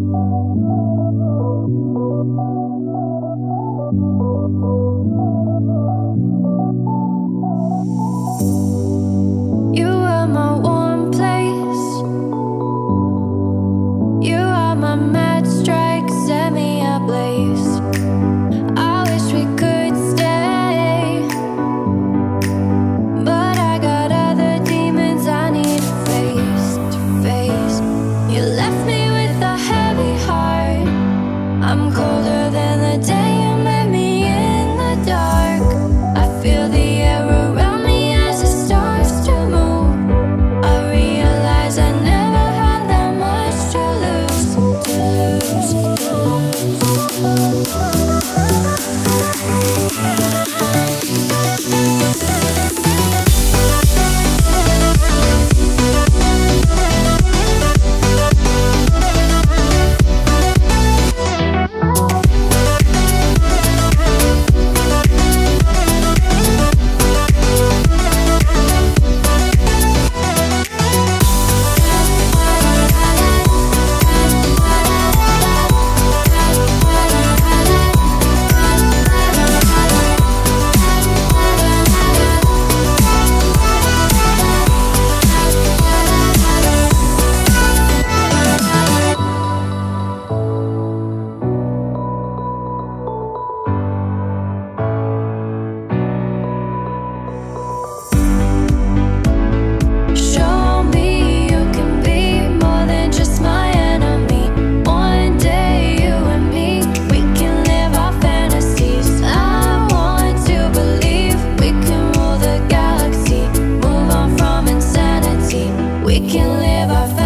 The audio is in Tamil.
You are my warm place. You are my can live our